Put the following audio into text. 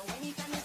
So anytime